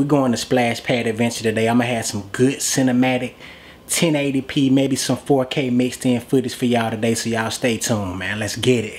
we're going to Splash Pad Adventure today. I'm gonna have some good cinematic 1080p, maybe some 4K mixed in footage for y'all today. So y'all stay tuned, man. Let's get it.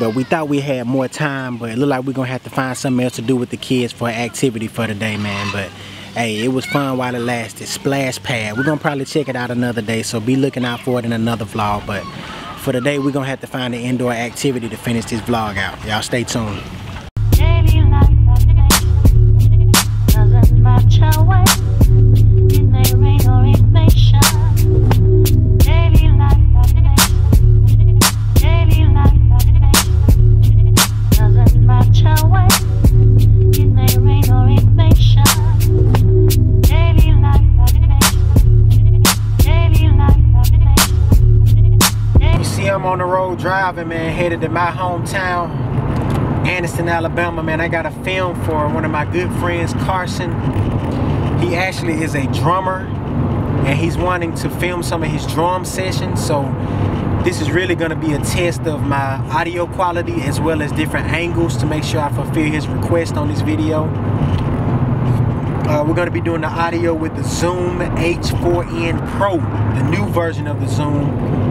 But we thought we had more time, but it looked like we're gonna have to find something else to do with the kids for activity for the day, man. But hey, it was fun while it lasted. Splash pad. We're gonna probably check it out another day, so be looking out for it in another vlog. But for today, we're gonna have to find an indoor activity to finish this vlog out. Y'all stay tuned. I'm on the road driving, man, headed to my hometown, Anniston, Alabama, man. I got a film for one of my good friends, Karson. He actually is a drummer, and he's wanting to film some of his drum sessions. So this is really gonna be a test of my audio quality as well as different angles to make sure I fulfill his request on this video. Uh, we're gonna be doing the audio with the Zoom H4n Pro, the new version of the Zoom,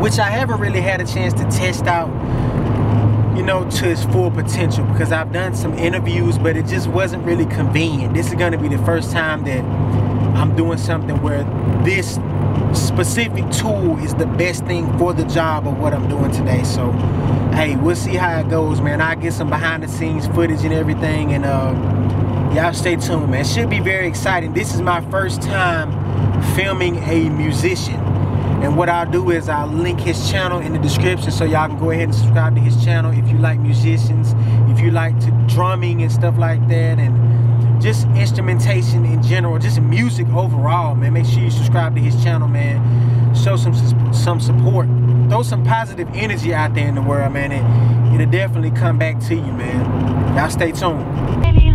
which I haven't really had a chance to test out, you know, to its full potential because I've done some interviews, but it just wasn't really convenient. This is gonna be the first time that I'm doing something where this specific tool is the best thing for the job of what I'm doing today. So, hey, we'll see how it goes, man. I get some behind the scenes footage and everything, and uh, y'all stay tuned, man. Should be very exciting. This is my first time filming a musician. And what I'll do is I'll link his channel in the description so y'all can go ahead and subscribe to his channel if you like musicians, if you like to drumming and stuff like that, and just instrumentation in general, just music overall, man. Make sure you subscribe to his channel, man. Show some some support. Throw some positive energy out there in the world, man. And it'll definitely come back to you, man. Y'all stay tuned.